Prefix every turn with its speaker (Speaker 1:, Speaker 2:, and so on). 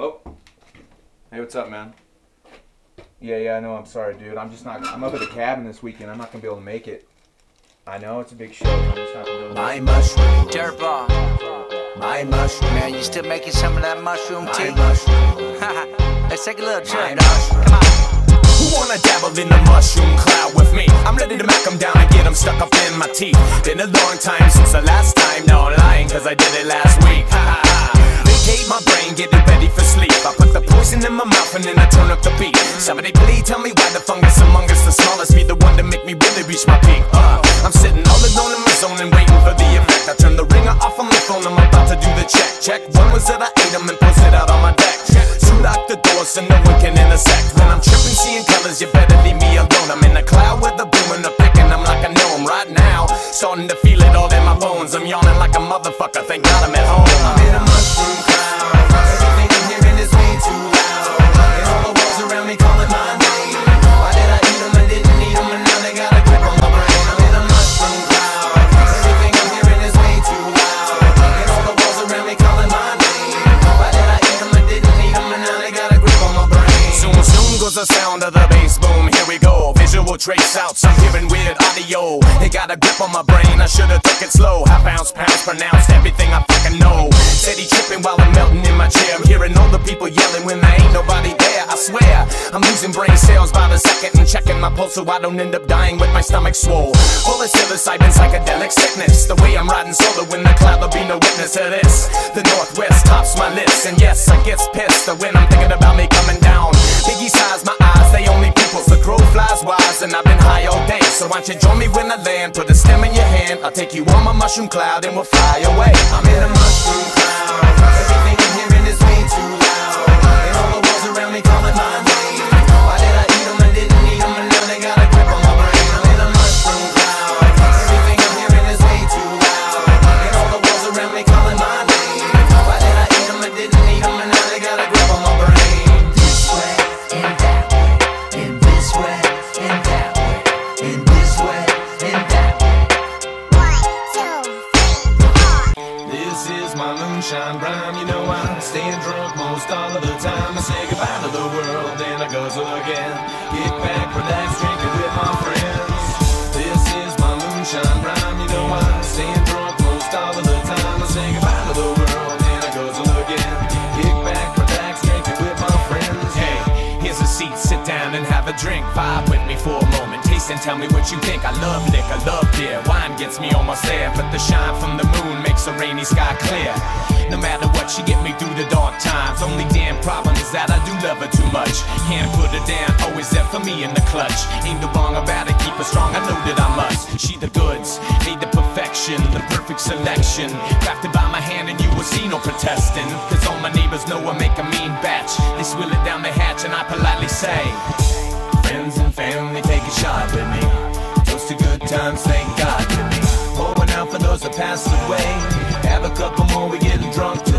Speaker 1: Hello? Hey, what's up, man? Yeah, yeah, I know. I'm sorry, dude. I'm just not. I'm up at the cabin this weekend. I'm not gonna be able to make it. I know it's a big show. I'm just not gonna be able to.
Speaker 2: My mushroom,
Speaker 3: Dirtball,
Speaker 2: my mushroom,
Speaker 3: man, you still making some of that mushroom
Speaker 2: my
Speaker 3: tea?
Speaker 2: mushroom,
Speaker 3: Let's take a little
Speaker 2: my
Speaker 3: trip.
Speaker 2: mushroom.
Speaker 3: Come on.
Speaker 4: Who wanna dabble in the mushroom cloud with me? I'm ready to mac 'em down and get 'em stuck up in my teeth. Been a long time since the last time, no I'm lying, cause I did it last week. My brain, get it ready for sleep. I put the poison in my mouth and then I turn up the beat. Somebody please tell me why the fungus among us, the smallest, be the one to make me really reach my peak. Uh, I'm sitting all alone in my zone and waiting for the effect. I turn the ringer off on my phone, I'm about to do the check. Check, one was that I ate 'em and posted out on my deck. Two lock the door so no one can intersect. When I'm tripping, seeing colors, you better leave me alone. I'm in a cloud with a boom and a pick, and I'm like a gnome right now. Starting to feel it all in my bones. I'm yawning like a motherfucker. Thank God I'm at home. Soon, soon goes the sound of the bass boom. Here we go. Visual trace outs. I'm hearing weird audio. It got a grip on my brain. I should've took it slow. Half ounce, pounds pronounced everything I fucking know. Steady tripping while I'm melting in my chair. I'm hearing all the people yelling when there ain't nobody there. I swear, I'm losing brain cells by the second and checking my pulse so I don't end up dying with my stomach swole. Full of psilocybin, psychedelic sickness. The way I'm riding solo in the cloud, there'll be no witness to this. The Northwest tops my list, and yes, I get pissed the when I'm thinking about me coming down. Biggie size, my eyes, they only pupils. The crow flies wise, and I've been high all day. So why don't you join me when I land? Put a stem in your hand, I'll take you on my mushroom cloud, and we'll fly away. I'm in a mushroom cloud. Moonshine rhyme. You know I'm staying drunk most all of the time. I say goodbye to the world, then I guzzle again. Get back, relax, drinking with my friends. This is my moonshine rhyme. You know I'm staying drunk most all of the time. I say goodbye to the world, then I guzzle again. Get back, relax, drinking with my friends. Hey, here's a seat, sit down and have a drink. Vibe with me for a moment. And tell me what you think. I love liquor, love beer. Wine gets me almost there, but the shine from the moon makes a rainy sky clear. No matter what, she get me through the dark times. Only damn problem is that I do love her too much. Can't put her down, always there for me in the clutch. Ain't no wrong about it, keep her strong. I know that I must. She the goods, made the perfection, the perfect selection. Crafted by my hand, and you will see no protesting. Cause all my neighbors know I make a mean batch. They swill it down the hatch, and I politely say, Friends and family, take a shot with me. Toast to good times, thank God with me. Pouring out for those that passed away. Have a couple more, we getting drunk.